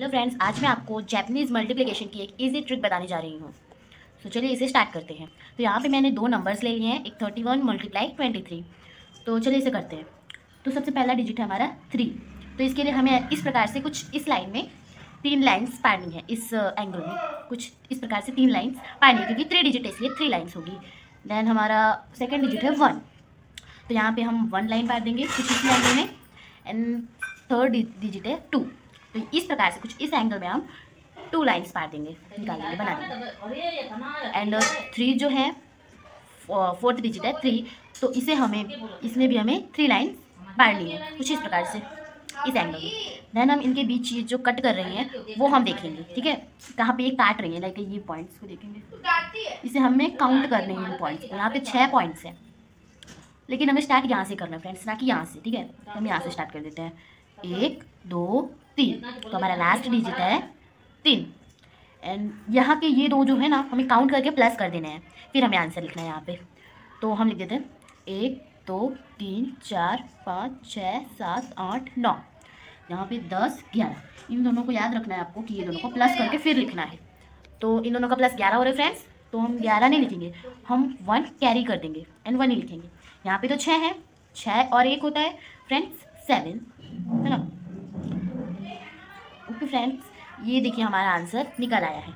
Hello friends आज मैं आपको जैपनीज़ मल्टीप्लिकेशन की एक इजी ट्रिक बताने जा रही हूँ। तो so, चलिए इसे स्टार्ट करते हैं। तो यहाँ पे मैंने दो नंबर्स ले लिए हैं एक thirty one multiply twenty three तो चलिए इसे करते हैं। तो सबसे पहला डिजिट है हमारा थ्री तो इसके लिए हमें इस प्रकार से कुछ इस लाइन में तीन लाइन्स पारनी है इस एंगल में। कुछ इस प्रकार से तीन लाइन्स पारनी है क्योंकि थ्री डिजिट है इसलिए थ्री लाइन्स होगी। देन हमारा सेकेंड डिजिट है वन तो यहाँ पर हम वन लाइन पार देंगे कुछ इस एंगल में। एंड थर्ड डिजिट है टू तो इस प्रकार से कुछ इस एंगल में हम टू लाइन्स पार देंगे निकाल देंगे। बना देंगे एंड थ्री जो है फोर्थ डिजिट है थ्री तो इसे हमें इसमें भी हमें थ्री लाइन्स पारनी है कुछ इस प्रकार से इस एंगल में। देन हम इनके बीच ये जो कट कर रही हैं वो हम देखेंगे ठीक है? कहाँ पे ये काट रही है लाइक ये पॉइंट्स को देखेंगे। इसे हमें काउंट करने हैं इन पॉइंट्स को यहाँ पे छः पॉइंट्स हैं। लेकिन हमें स्टार्ट यहाँ से करना है फ्रेंड्स ना कि यहाँ से ठीक है? हम यहाँ से स्टार्ट कर देते हैं। एक दो तीन। तो हमारा लास्ट डिजिट है तीन। एंड यहाँ के ये दो जो है ना, हमें काउंट करके प्लस कर देने हैं। फिर हमें आंसर लिखना है यहाँ पे। तो हम लिख देते हैं। एक, दो, तीन, चार, पाँच, छः, सात, आठ, नौ। यहाँ पे दस, ग्यारह। इन दोनों को याद रखना है आपको कि ये दोनों को प्लस करके फिर लिखना है। तो इन दोनों का प्लस ग्यारह हो रहे फ्रेंड्स तो हम ग्यारह नहीं लिखेंगे। हम वन कैरी कर देंगे। एंड वन ही लिखेंगे। यहाँ पे तो छः है। छः और एक होता है। फ्रेंड्स सेवन है फ्रेंड्स ये देखिए हमारा आंसर निकल आया है।